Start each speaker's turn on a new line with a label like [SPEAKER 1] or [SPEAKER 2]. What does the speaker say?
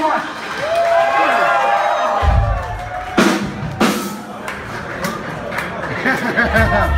[SPEAKER 1] so much. Yeah.